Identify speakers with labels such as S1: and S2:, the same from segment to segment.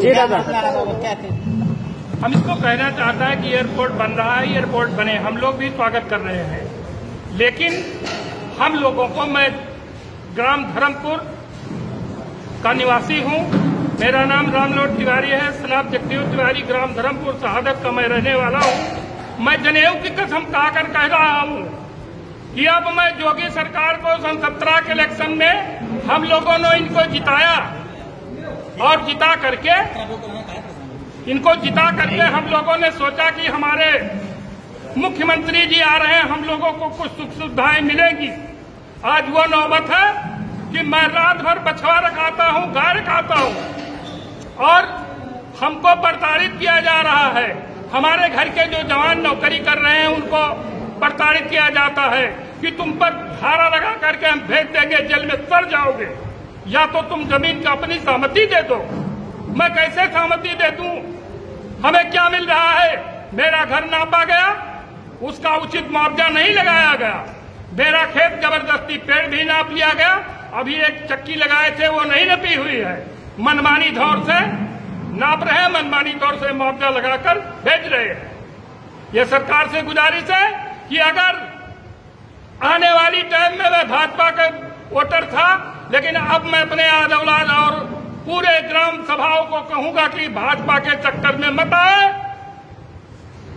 S1: जी, दादा।
S2: हम इसको कहना चाहता है कि एयरपोर्ट बन रहा है, एयरपोर्ट बने। हम लोग भी स्वागत कर रहे हैं। लेकिन हम लोगों को मैं ग्राम धर्मपुर का निवासी हूँ। मेरा नाम रामलोट तिवारी है सनाब जगदेव तिवारी ग्राम धर्मपुर, शहादत का मैं रहने वाला हूँ। मैं जनेऊ की कसम खाकर कह रहा हूँ कि अब मैं जोगी सरकार को सन सत्रह के इलेक्शन में हम लोगों ने इनको जिताया। और जिता करके, इनको जिता करके हम लोगों ने सोचा कि हमारे मुख्यमंत्री जी आ रहे हैं, हम लोगों को कुछ सुख सुविधाएँ मिलेंगी। आज वो नौबत है कि मैं रात भर बछवा रखाता हूँ गाय रखाता हूँ, और हमको प्रताड़ित किया जा रहा है। हमारे घर के जो जवान नौकरी कर रहे हैं, उनको प्रताड़ित किया जाता है कि तुम पर धारा लगा करके हम भेज देंगे, जेल में सड़ जाओगे। या तो तुम ज़मीन का अपनी सहमति दे दो। मैं कैसे सहमति दे दूँ? हमें क्या मिल रहा है? मेरा घर नापा गया, उसका उचित मुआवजा नहीं लगाया गया। मेरा खेत ज़बरदस्ती पेड़ भी नाप लिया गया, अभी एक चक्की लगाए थे, वो नहीं नपी हुई है। मनमानी दौर से नाप रहे, मनमानी तौर से मुआवजा लगाकर भेज रहे हैं। ये सरकार से गुजारिश है कि अगर आने वाली टाइम में मैं भाजपा का वोटर था, लेकिन अब मैं अपने आज औलाद और पूरे ग्राम सभाओं को कहूँगा कि भाजपा के चक्कर में मत आए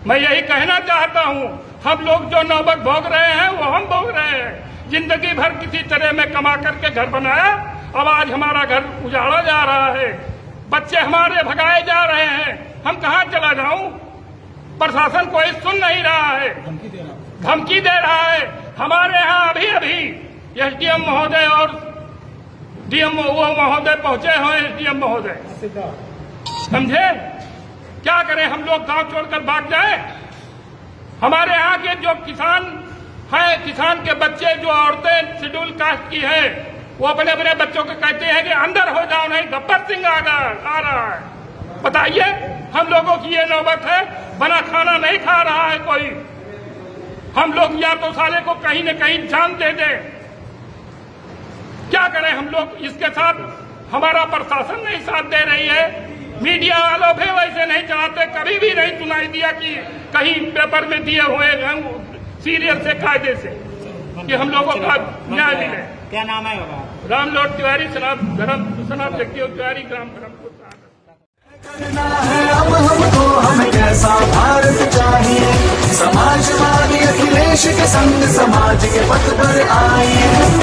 S2: मैं यही कहना चाहता हूँ, हम लोग जो नौबत भोग रहे हैं, वो हम भोग रहे हैं। ज़िंदगी भर किसी तरह में कमा करके घर बनाया, अब आज हमारा घर उजाड़ा जा रहा है। बच्चे हमारे भगाए जा रहे हैं। हम कहा चला जाऊँ? प्रशासन कोई सुन नहीं रहा है। धमकी दे रहा है। हमारे यहाँ अभी अभी एसडीएम महोदय और डीएम वो महोदय पहुँचे हैं एसडीएम महोदय। समझे? क्या करें हम लोग गाँव छोड़कर भाग जाए? हमारे यहाँ के जो किसान है, किसान के बच्चे, जो औरतें शेड्यूल कास्ट की है, वो अपने अपने बच्चों को कहते हैं कि अंदर हो जाओ, नहीं, गब्बर सिंह आ आ रहा है। बताइए, हम लोगों की ये नौबत है, बना खाना नहीं खा रहा है कोई। हम लोग या तो साले को कहीं न कहीं जान दे दे। क्या करें हम लोग? इसके साथ हमारा प्रशासन नहीं साथ दे रही है। मीडिया वालों भी वैसे नहीं चलाते कभी भी नहीं सुनाई दिया कि कहीं पेपर में दिए हुए सीरियल से कायदे से कि हम लोगों का न्याय मिले।
S1: क्या नाम है
S2: रामलोट तिवारी सनाब धर्म सनाब जगदेव तिवारी ग्राम धर्मपुर
S3: करना है अब हमको हमें कैसा भारत चाहिए। समाजवादी अखिलेश के संग समाज के पथ पर आइए।